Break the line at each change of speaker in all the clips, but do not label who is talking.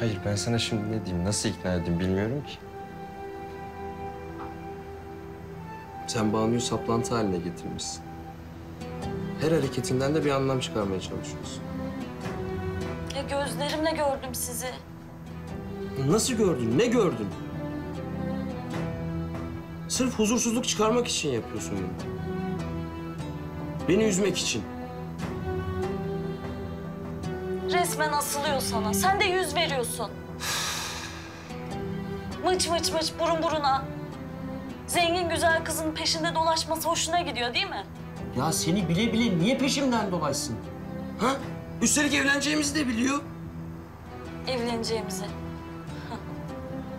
Hayır ben sana şimdi ne diyeyim, nasıl ikna edeyim bilmiyorum ki. Sen Banu'yu saplantı haline getirmişsin. Her hareketinden de bir anlam çıkarmaya çalışıyorsun.
Ya gözlerimle gördüm sizi.
Nasıl gördün, ne gördün? Sırf huzursuzluk çıkarmak için yapıyorsun bunu. Beni üzmek için.
Resmen asılıyor sana. Sen de yüz veriyorsun. mıç mıç mıç burun buruna. Zengin güzel kızın peşinde dolaşması hoşuna gidiyor değil mi?
Ya seni bile bile niye peşimden dolaşsın? Ha? Üstelik evleneceğimizi de biliyor.
Evleneceğimizi.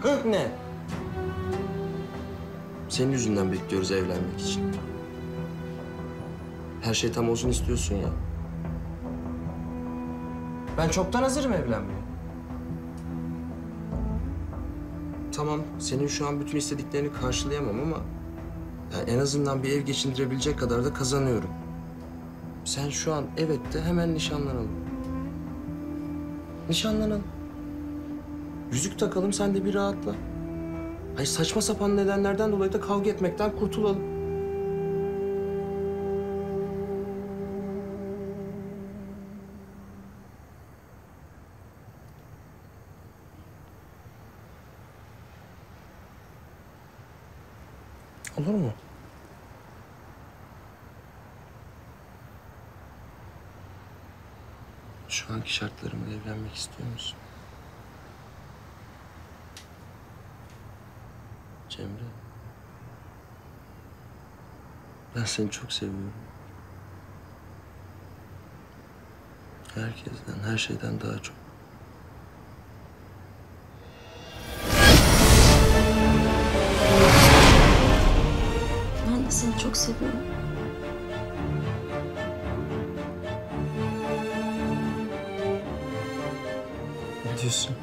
Hı ne? Senin yüzünden bekliyoruz evlenmek için. Her şey tam olsun istiyorsun ya. Ben çoktan hazırım evlenmeye. Tamam, senin şu an bütün istediklerini karşılayamam ama... ya en azından bir ev geçindirebilecek kadar da kazanıyorum. Sen şu an evet de hemen nişanlanalım. Nişanlanalım. Yüzük takalım sen de bir rahatla. Hayır saçma sapan nedenlerden dolayı da kavga etmekten kurtulalım. Olur mu? Şu anki şartlarımla evlenmek istiyor musun? Cemre. Ben seni çok seviyorum. Herkesten, her şeyden daha çok.
Çok seviyorum.
Ne diyorsun?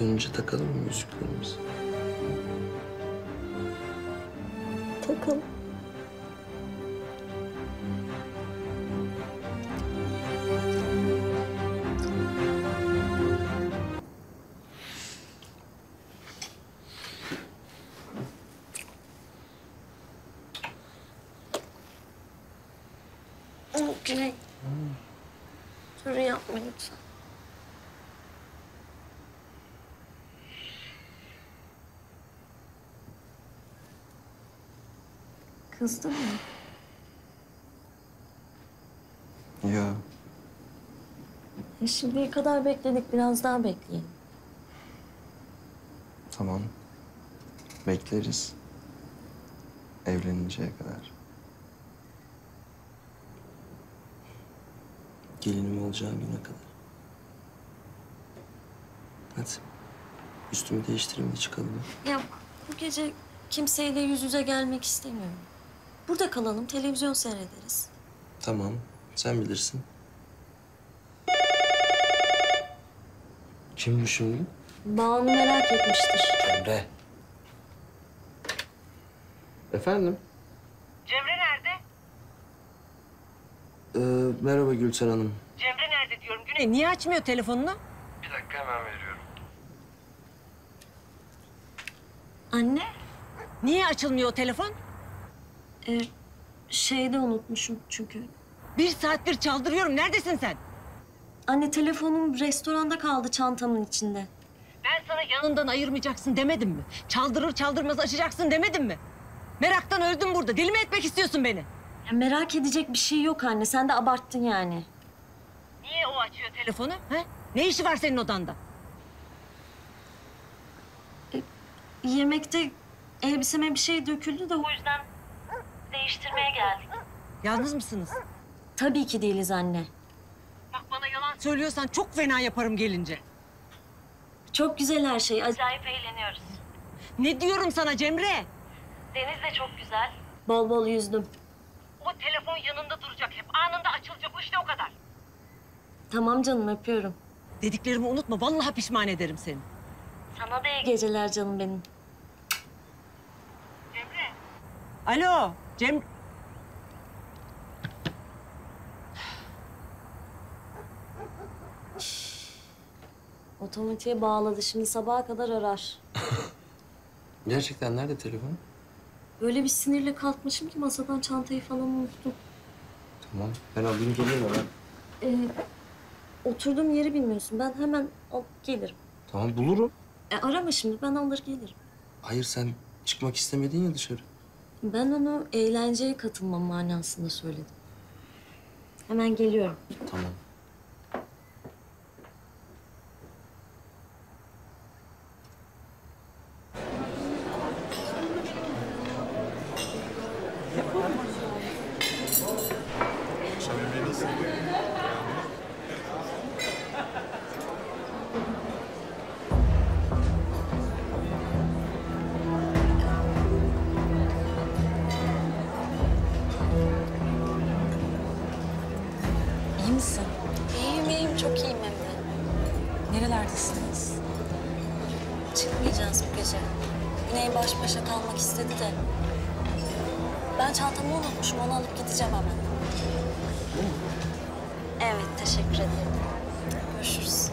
Dönünce takalım mı yüzüklerimizi?
Takalım. Güney. Dur yapma lütfen. Kızdın mı?
Ya
E şimdiye kadar bekledik, biraz daha bekleyelim.
tamam. Bekleriz. Evleninceye kadar. Gelinim olacağın güne kadar. Hadi. Üstümü değiştireyim de çıkalım.
Ya bu gece kimseyle yüz yüze gelmek istemiyorum. Burada kalalım, televizyon seyrederiz.
Tamam. Sen bilirsin. Kim bu şimdi?
Banu merak etmiştir.
Emre. Efendim?
Cemre nerede?
Ee, merhaba Gülsen Hanım.
Cemre nerede diyorum Güney. Niye açmıyor telefonunu?
Bir dakika hemen veriyorum.
Anne,
Niye açılmıyor o telefon?
e, şeyde unutmuşum çünkü.
Bir saattir çaldırıyorum. Neredesin sen?
Anne telefonum restoranda kaldı çantamın içinde.
Ben sana yanından ayırmayacaksın demedim mi? Çaldırır çaldırmaz açacaksın demedim mi? Meraktan öldüm burada. Deli mi etmek istiyorsun beni?
Ya merak edecek bir şey yok anne, sen de abarttın yani.
Niye o açıyor telefonu? He? Ne işi var senin odanda?
Yemekte elbiseme bir şey döküldü de o yüzden değiştirmeye geldik.
Yalnız mısınız?
Tabii ki değiliz anne.
Bak bana yalan söylüyorsan çok fena yaparım gelince.
Çok güzel her şey, acayip eğleniyoruz.
Ne diyorum sana Cemre?
Deniz de çok güzel. Bol bol yüzdüm.
O telefon yanında duracak hep. Anında açılacak. İşte o kadar.
Tamam canım öpüyorum.
Dediklerimi unutma. Vallahi pişman ederim seni.
Sana da iyi geceler canım benim.
Cemre. Alo Cem...
Otomatiğe bağladı. Şimdi sabaha kadar arar.
Gerçekten nerede telefon?
Böyle bir sinirle kalkmışım ki masadan çantayı falan unuttum.
Tamam. Ben alayım geleyim hemen.
Ee, oturduğum yeri bilmiyorsun. Ben hemen alıp gelirim.
Tamam bulurum.
E, arama şimdi. Ben alır gelirim.
Hayır sen çıkmak istemedin ya dışarı.
Ben onu eğlenceye katılmam manasında söyledim. Hemen geliyorum.
Tamam.
İyi misin?
İyiyim iyiyim. Çok iyiyim hem de.
Nerelerdesiniz?
Çıkmayacağız bu gece. Güney baş başa kalmak istedi de. Ben çantamı unutmuşum. Onu alıp gideceğim hemen. Evet, teşekkür ederim. Görüşürüz.